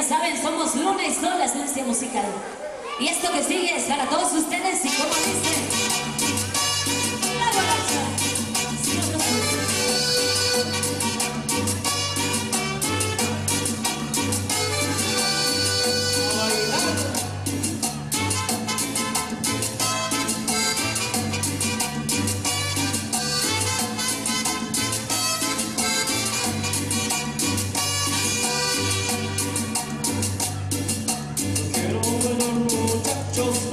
ya saben, somos Luna y Sol, la musical. Y esto que sigue es para todos ustedes y como dicen... Don't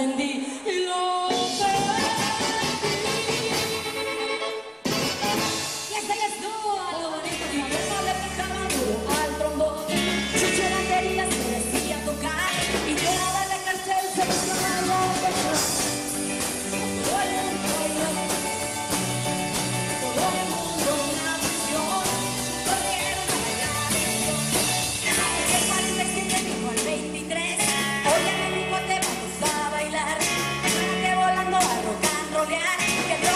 aprendí. que